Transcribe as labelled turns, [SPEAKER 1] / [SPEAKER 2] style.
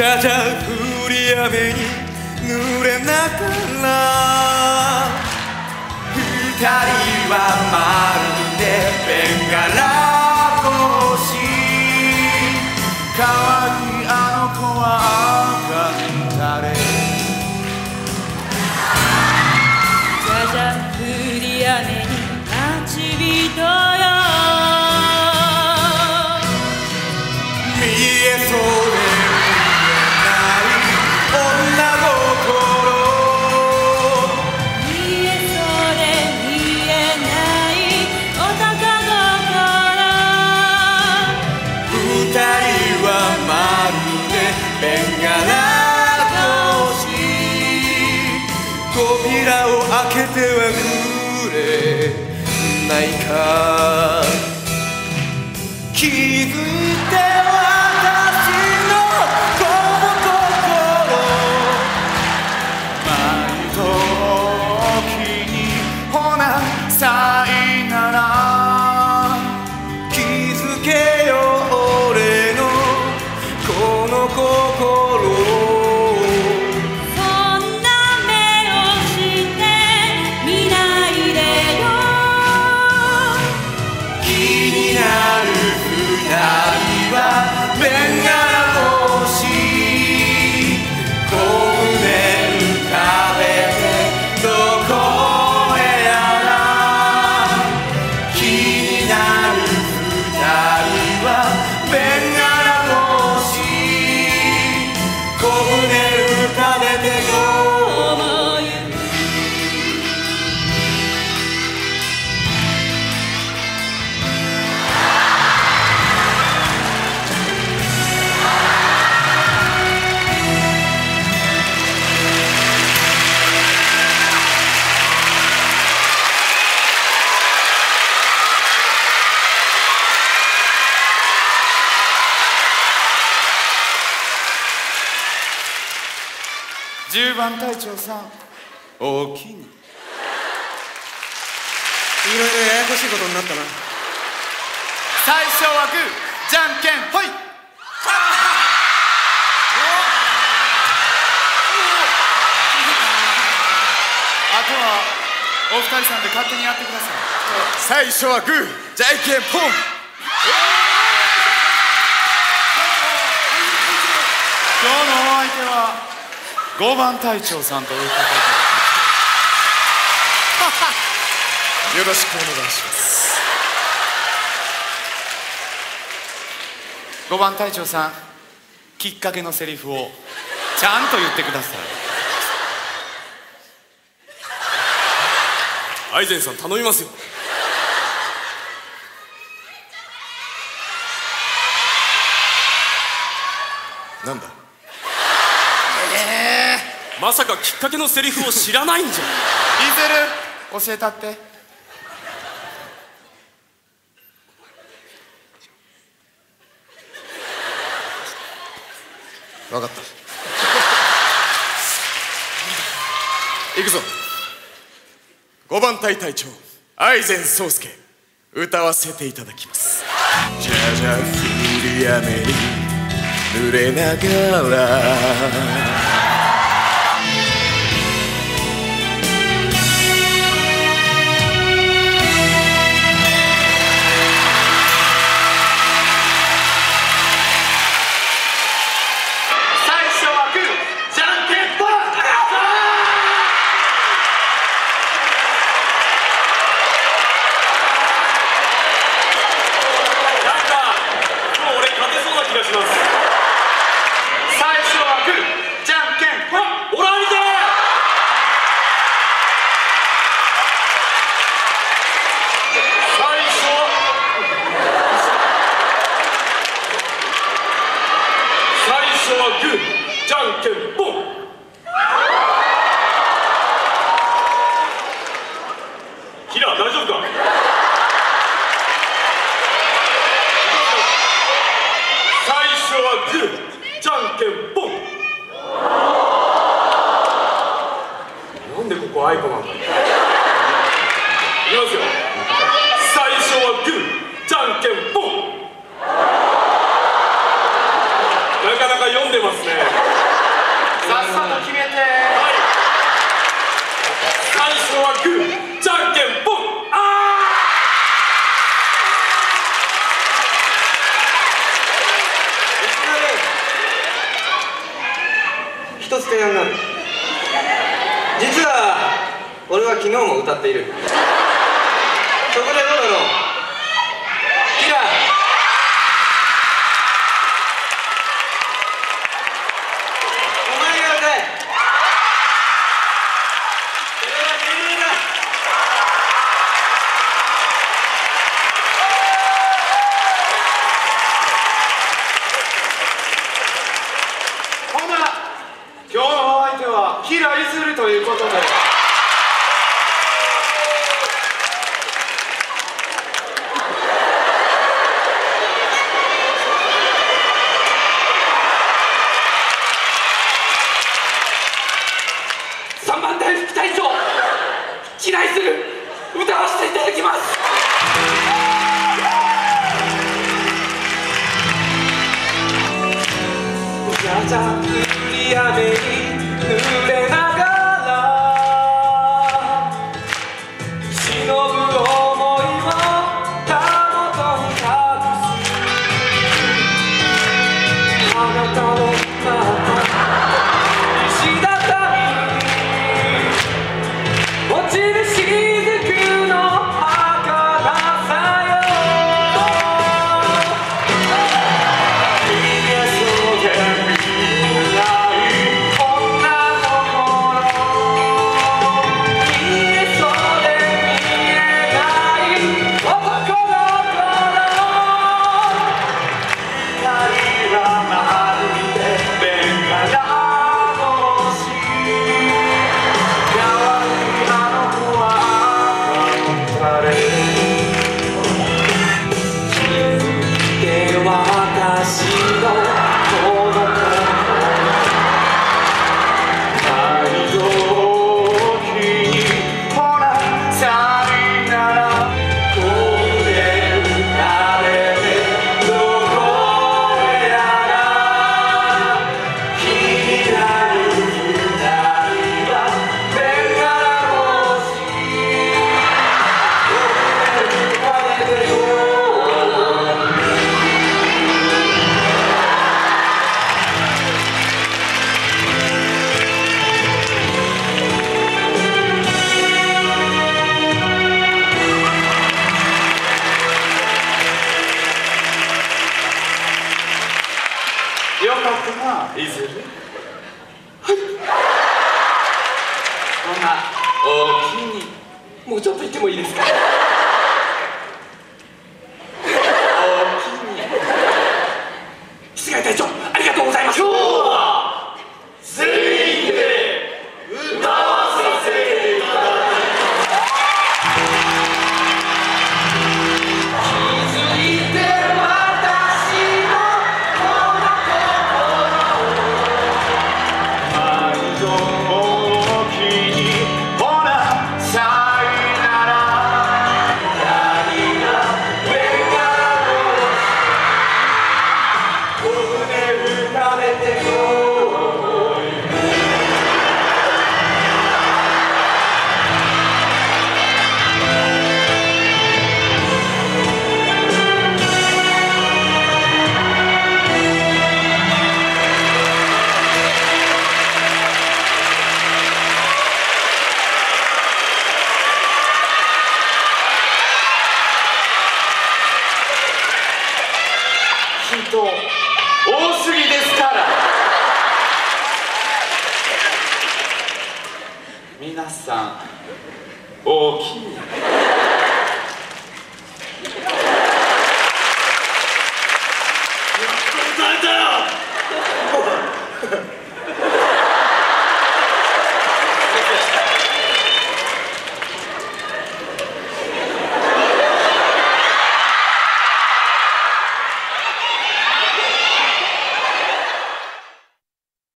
[SPEAKER 1] じゃじゃ降り雨に濡れながら二人はまるでベンガラ星川にあの子は赤んだれないか。気づ10番隊長さん。おおきにいろいろややこしいことになったな。最初はグー。じゃんけん。ほい。あとはお二人さんで勝手にやってください。最初はグー。じゃんけんポン。今日のお相手は5番隊長さんということで。よろしくお願いします。5番隊長さんきっかけのセリフをちゃんと言ってください。
[SPEAKER 2] アイゼンさん頼みますよ。
[SPEAKER 1] なんだ？
[SPEAKER 2] まさかきっかけのセリフを知らないんじゃ。
[SPEAKER 1] リゼル教えたって。分かった。行くぞ。5番隊隊長愛禅宗介歌わせていただきます。じゃじゃ降り雨に濡れながら。
[SPEAKER 2] してやんな。
[SPEAKER 1] 実は俺は昨日も歌っている。そこでどうだろう？
[SPEAKER 2] 木来ずるということで。
[SPEAKER 1] 三番隊副隊長木来る歌わせていただきます。やめに today. は
[SPEAKER 2] い。そ
[SPEAKER 1] んなお気にもうちょっと行ってもいいですか？
[SPEAKER 2] さん
[SPEAKER 1] 大きい。やったこ
[SPEAKER 2] んよ。